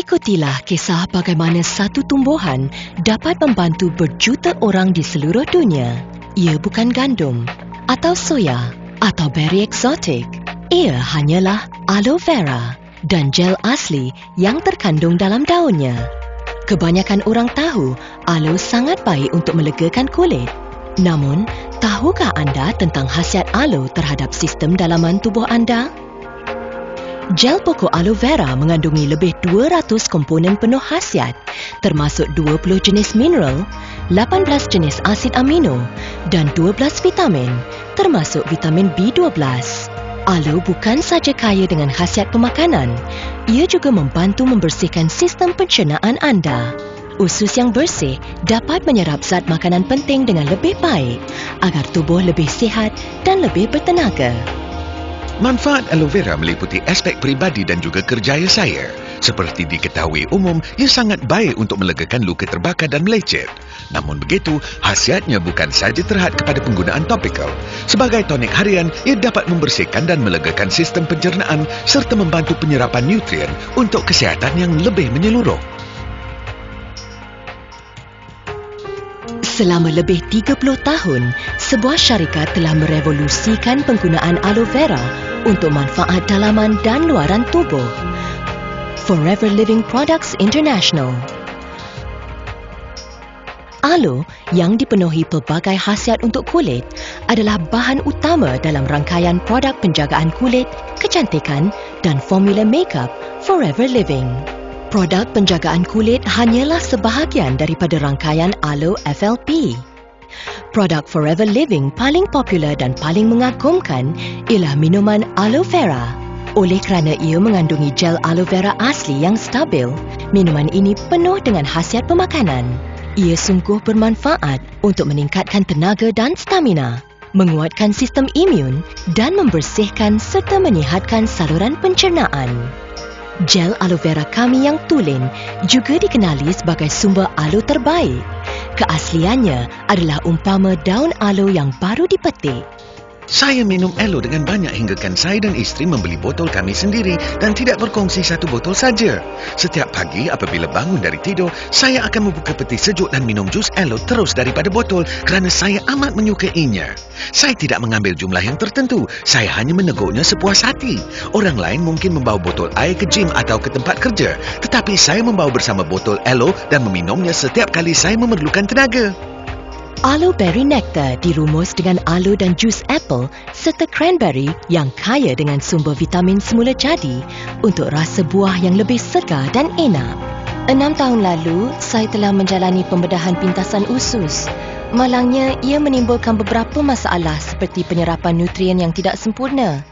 Ikutilah kisah bagaimana satu tumbuhan dapat membantu berjuta orang di seluruh dunia. Ia bukan gandum atau soya atau beri eksotik. Ia hanyalah aloe vera dan gel asli yang terkandung dalam daunnya. Kebanyakan orang tahu aloe sangat baik untuk melegakan kulit. Namun, tahukah anda tentang khasiat aloe terhadap sistem dalaman tubuh anda? Gel pokok aloe vera mengandungi lebih 200 komponen penuh khasiat termasuk 20 jenis mineral, 18 jenis asid amino dan 12 vitamin termasuk vitamin B12. Aloe bukan saja kaya dengan khasiat pemakanan, ia juga membantu membersihkan sistem pencernaan anda. Usus yang bersih dapat menyerap zat makanan penting dengan lebih baik agar tubuh lebih sihat dan lebih bertenaga. Manfaat aloe vera meliputi aspek peribadi dan juga kerjaya saya. Seperti diketahui umum, ia sangat baik untuk melegakan luka terbakar dan melecet. Namun begitu, khasiatnya bukan sahaja terhad kepada penggunaan topikal. Sebagai tonik harian, ia dapat membersihkan dan melegakan sistem pencernaan serta membantu penyerapan nutrien untuk kesihatan yang lebih menyeluruh. Selama lebih 30 tahun, sebuah syarikat telah merevolusikan penggunaan aloe vera untuk manfaat dalaman dan luaran tubuh. Forever Living Products International Aloe yang dipenuhi pelbagai khasiat untuk kulit adalah bahan utama dalam rangkaian produk penjagaan kulit, kecantikan dan formula makeup Forever Living. Produk penjagaan kulit hanyalah sebahagian daripada rangkaian Aloe FLP. Produk Forever Living paling popular dan paling mengagumkan ialah minuman aloe vera. Oleh kerana ia mengandungi gel aloe vera asli yang stabil, minuman ini penuh dengan khasiat pemakanan. Ia sungguh bermanfaat untuk meningkatkan tenaga dan stamina, menguatkan sistem imun dan membersihkan serta menyihatkan saluran pencernaan. Gel aloe vera kami yang tulen juga dikenali sebagai sumber aloe terbaik. Keasliannya adalah umpama daun aloe yang baru dipetik. Saya minum aloe dengan banyak hinggakan saya dan isteri membeli botol kami sendiri dan tidak berkongsi satu botol saja. Setiap pagi apabila bangun dari tidur, saya akan membuka peti sejuk dan minum jus aloe terus daripada botol kerana saya amat menyukainya. Saya tidak mengambil jumlah yang tertentu, saya hanya menegurnya sepuas hati. Orang lain mungkin membawa botol air ke gym atau ke tempat kerja, tetapi saya membawa bersama botol aloe dan meminumnya setiap kali saya memerlukan tenaga. Aloe berry nectar dirumus dengan aloe dan jus apple serta cranberry yang kaya dengan sumber vitamin semula jadi untuk rasa buah yang lebih segar dan enak. Enam tahun lalu, saya telah menjalani pembedahan pintasan usus. Malangnya, ia menimbulkan beberapa masalah seperti penyerapan nutrien yang tidak sempurna.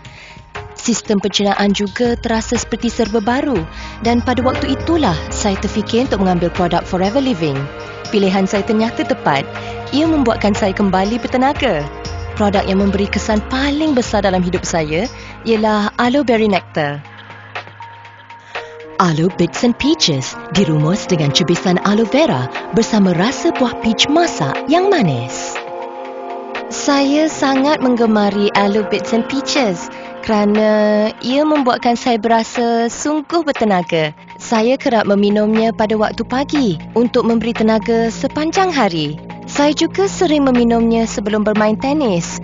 Sistem pencernaan juga terasa seperti serba baru dan pada waktu itulah saya terfikir untuk mengambil produk Forever Living. Pilihan saya ternyata tepat ia membuatkan saya kembali bertenaga. Produk yang memberi kesan paling besar dalam hidup saya ialah Aloe Berry Nectar. Aloe Bits and Peaches dirumus dengan cebisan aloe vera bersama rasa buah peach masak yang manis. Saya sangat menggemari Aloe Bits and Peaches kerana ia membuatkan saya berasa sungguh bertenaga. Saya kerap meminumnya pada waktu pagi untuk memberi tenaga sepanjang hari. Saya juga sering meminumnya sebelum bermain tenis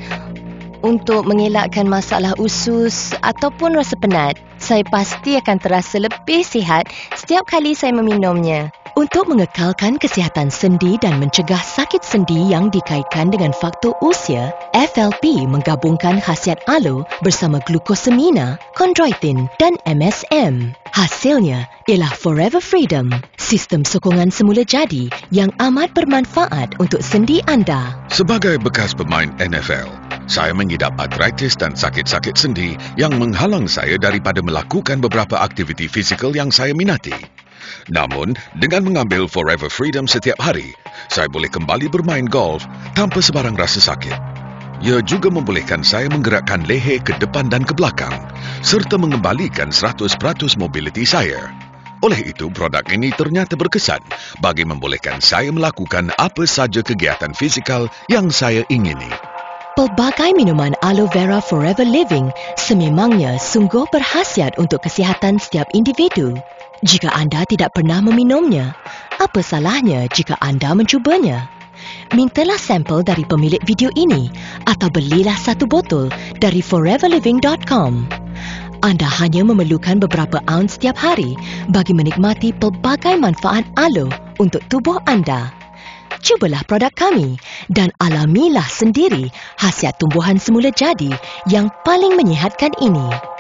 untuk mengelakkan masalah usus ataupun rasa penat. Saya pasti akan terasa lebih sihat setiap kali saya meminumnya. Untuk mengekalkan kesihatan sendi dan mencegah sakit sendi yang dikaitkan dengan faktor usia, FLP menggabungkan khasiat aloe bersama glukosamina, chondroitin dan MSM. Hasilnya ialah Forever Freedom, sistem sokongan semula jadi yang amat bermanfaat untuk sendi anda. Sebagai bekas pemain NFL, saya mengidap artritis dan sakit-sakit sendi yang menghalang saya daripada melakukan beberapa aktiviti fizikal yang saya minati. Namun, dengan mengambil Forever Freedom setiap hari, saya boleh kembali bermain golf tanpa sebarang rasa sakit. Ia juga membolehkan saya menggerakkan leher ke depan dan ke belakang serta mengembalikan 100% mobiliti saya. Oleh itu, produk ini ternyata berkesan bagi membolehkan saya melakukan apa saja kegiatan fizikal yang saya ingini. Pelbagai minuman aloe vera forever living sememangnya sungguh berhasiat untuk kesihatan setiap individu. Jika anda tidak pernah meminumnya, apa salahnya jika anda mencubanya? Mintalah sampel dari pemilik video ini atau belilah satu botol dari foreverliving.com. Anda hanya memerlukan beberapa ounce setiap hari bagi menikmati pelbagai manfaat aloe untuk tubuh anda cubalah produk kami dan alamilah sendiri khasiat tumbuhan semula jadi yang paling menyihatkan ini.